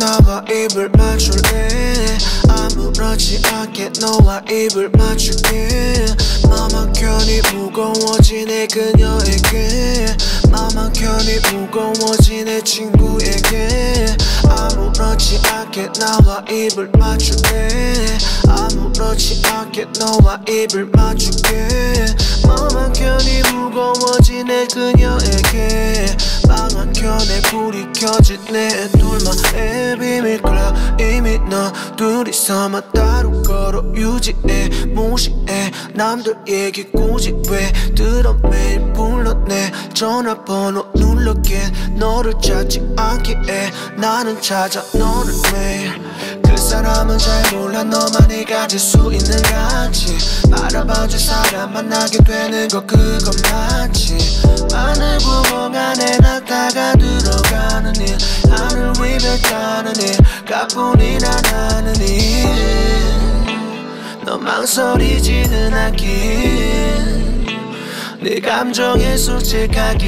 나와 입을 맞출래 아무렇지 않게 너와 입을 맞출게. 마음한켠이 무거워지네 그녀에게. 마음한켠이 무거워진 내 친구에게. 아무렇지 않게 나와 입을 맞출게. 아무렇지 않게 너와 입을 맞출게. 마음한켠이 무거워진 내 그녀에게 불이 켜진 내 둘만의 비밀 클럽 이미 너 둘이서만 따로 걸어 유지해 무시해. 남들 얘기 굳이 왜 들어 매일 불러내 전화번호 눌러게 너를 찾지 않기에 나는 찾아 너를 매일. 그 사람은 잘 몰라 너만이 가질 수 있는 가치 바라봐줄 사람 만나게 되는 거 그건 맞지. 하늘 구멍 안에 낙타가 들어가는 일. 하늘 위별 타는 일. 가뿐이나 나는 일너 망설이지는 않길 네 감정에 솔직하기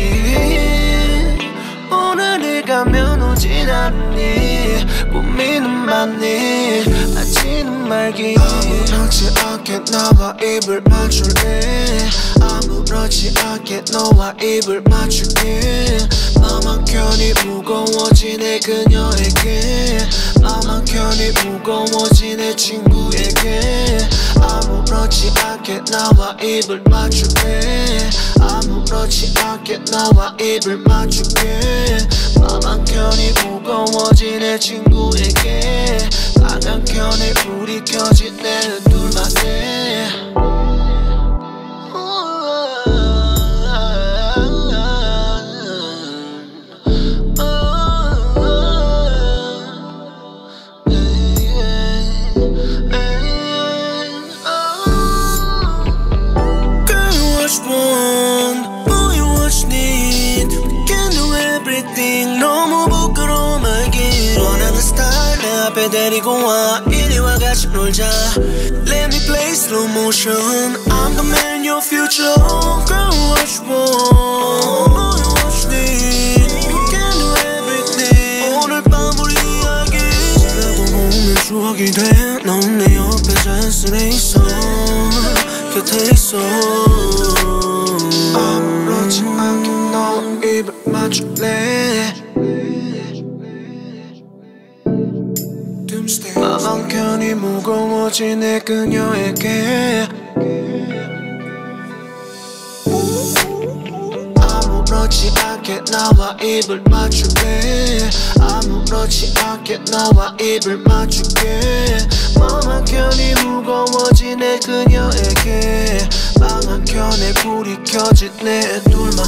오늘 네가 면 오진 않니 고민은 많니 아지는 말기. 아무렇지 않게 나와 입을 맞출래 아무렇지 않게 너와 입을 맞출게. 한켠이 무거워진 내 그녀에게. 한켠이 무거워진 내 친구에게. 아무렇지 않게 나와 입을 맞출게 아무렇지 않게 나와 입을 맞출게. 마음 한켠이 무거워진 내 친구에게 스타일 내 앞에 데리고 와. 이리와 같이 놀자. Let me play slow motion. I'm the man, your future. Girl, what you want, boy, you what you need. We can do everything. 오늘 밤 우리 이야기. 지나고 보면 추억이 돼. 넌 내 옆에 잔순해 있어. 곁에 있어 아무렇지 않게 너 입을 맞출래 무거워진 내 그녀에게. 아무렇지 않게 나와 입을 맞출게. 아무렇지 않게 나와 입을 맞출게. 마음 한켠이 무거워진 내 그녀에게. 방 한켠에 불이 내 둘만